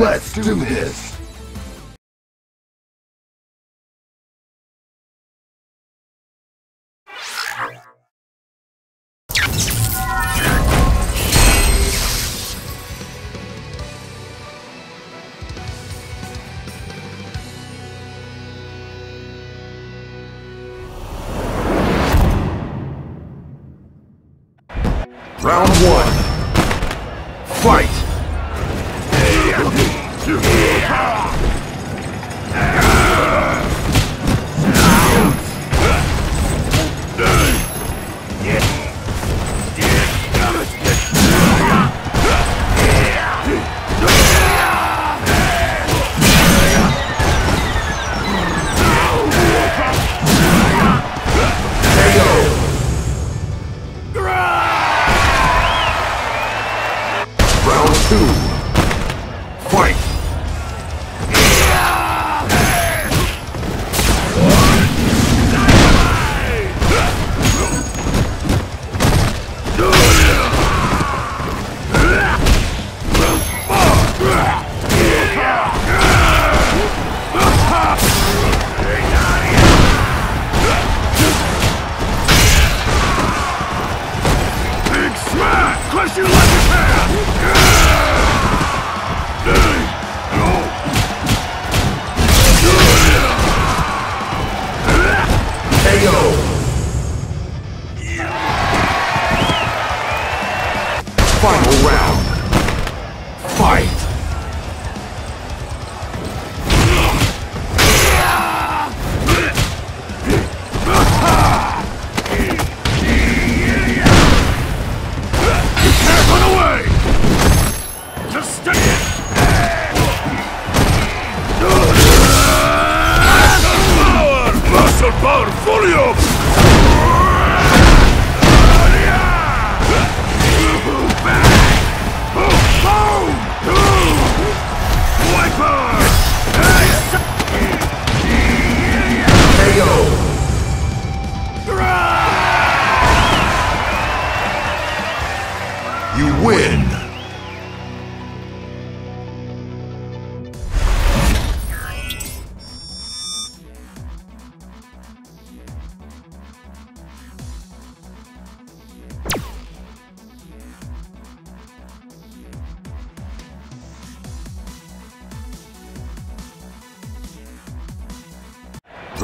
Let's do this!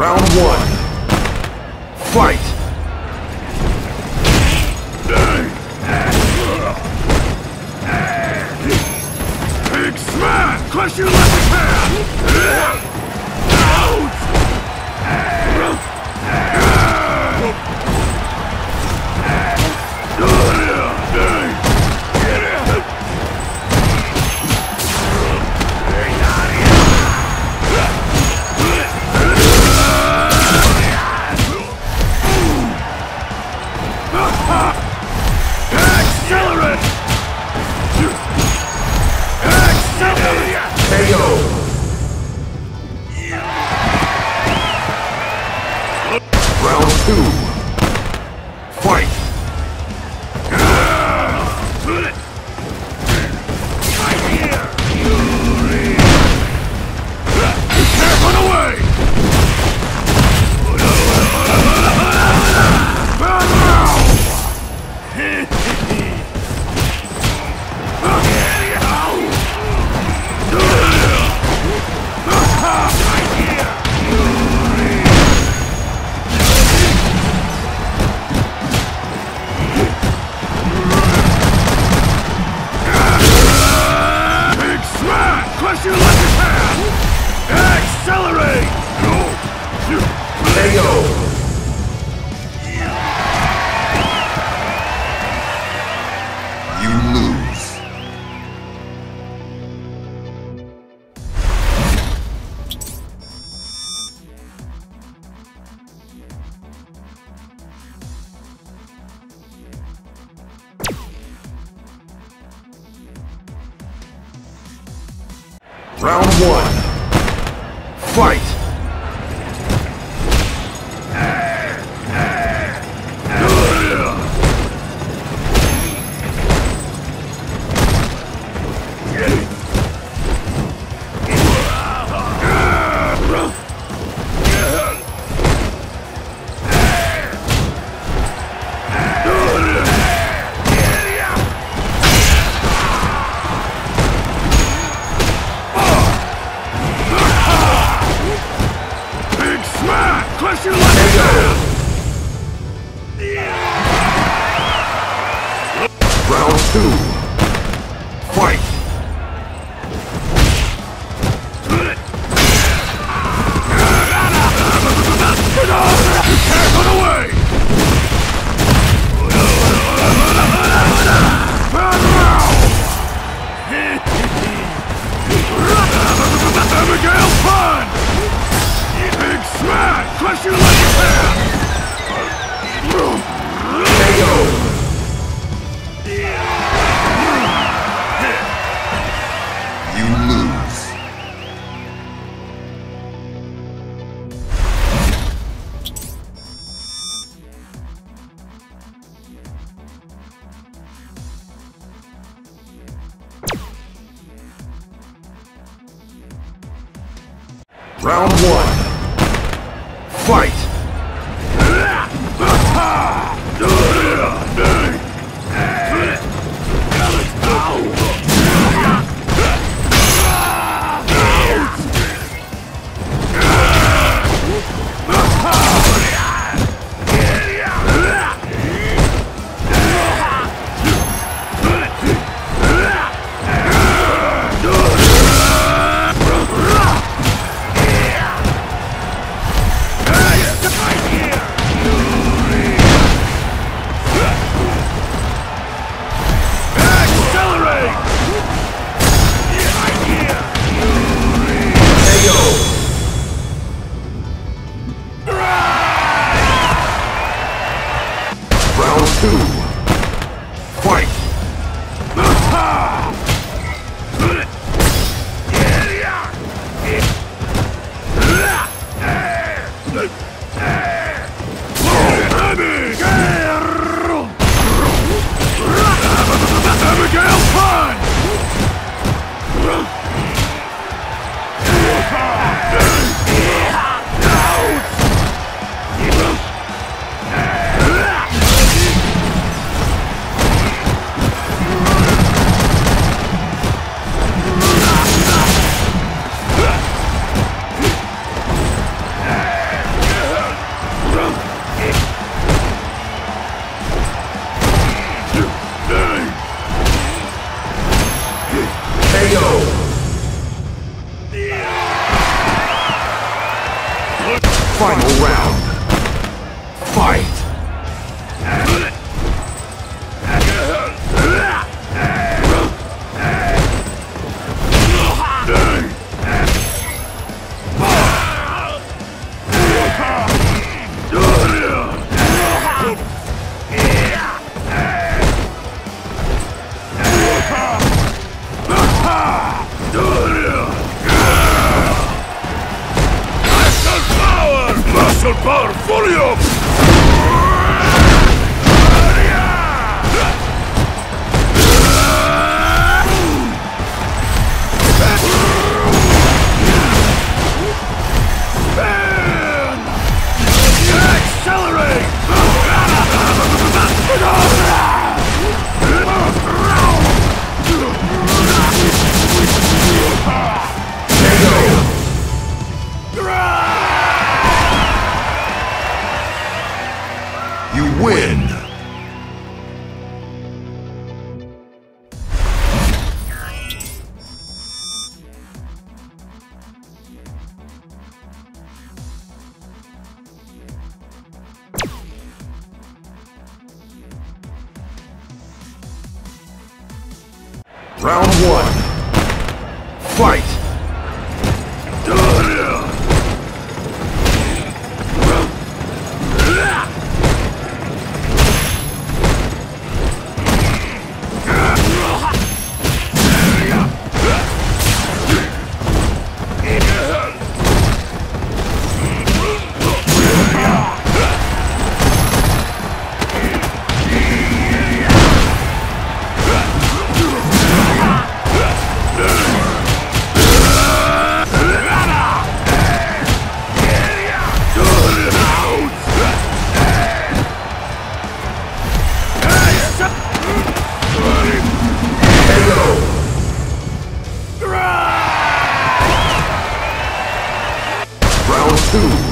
Round one. You lose. Smash! Crush you like a KO! Ah! two.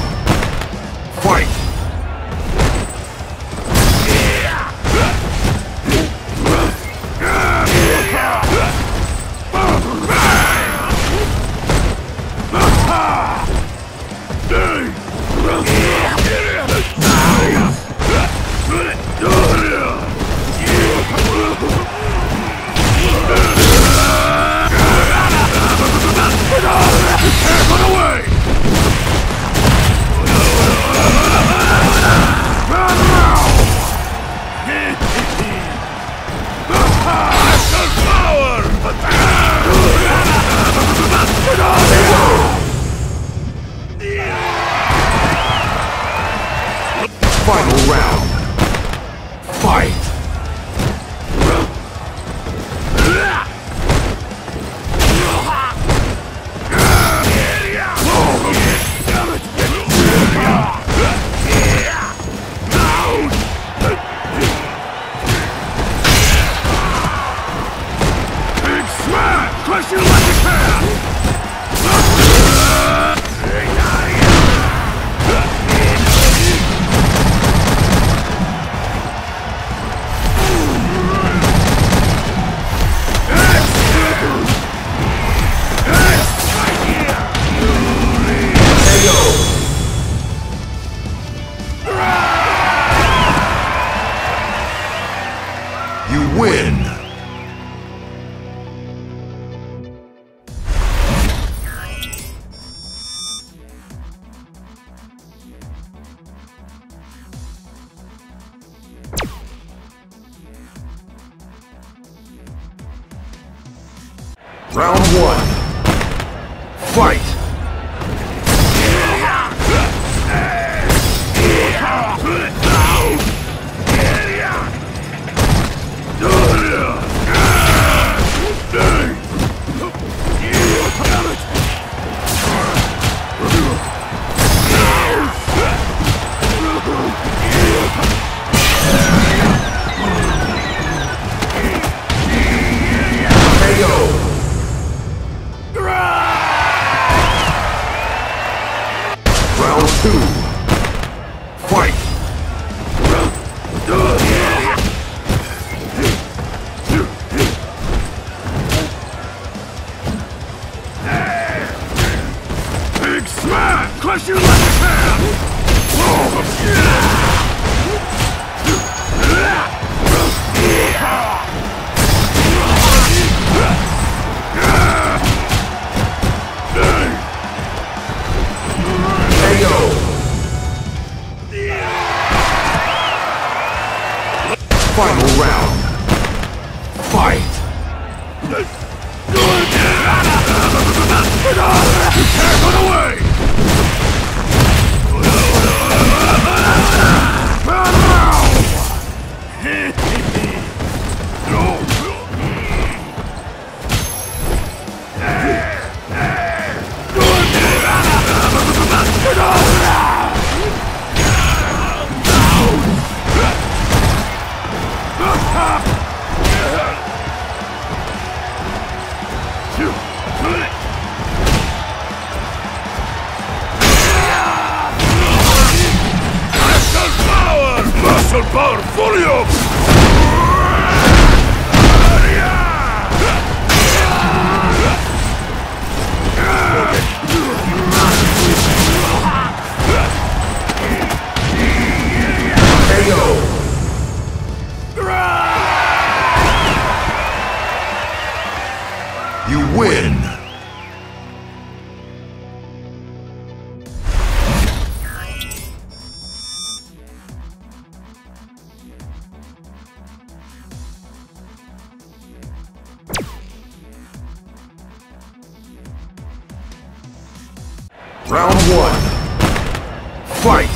Round one. Fight! You can't run away! power for! Round one. Fight!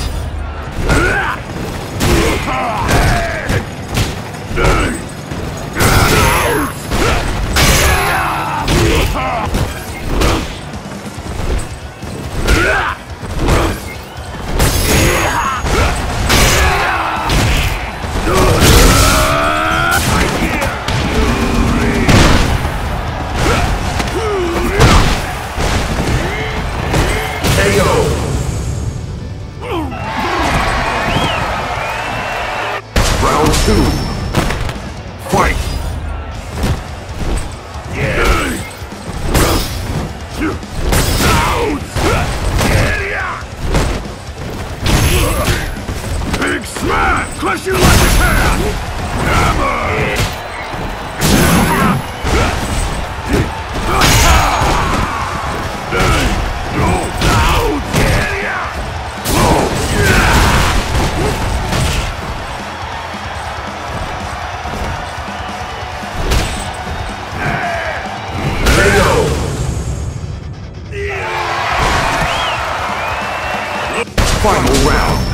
Final round.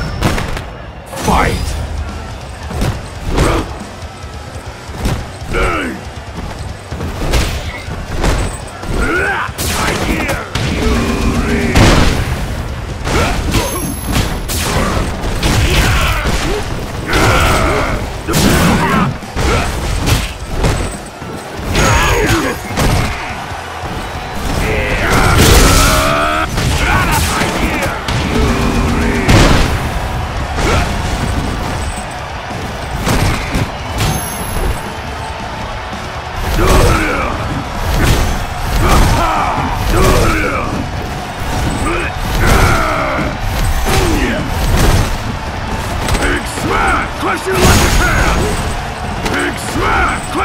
Fight!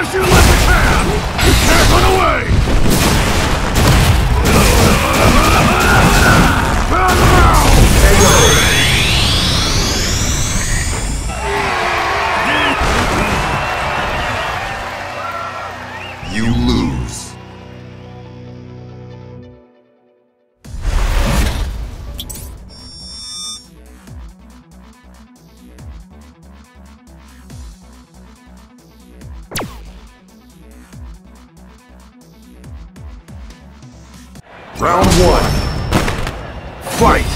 Crush you like a can! Can't run away! Turn around! Round one. Fight!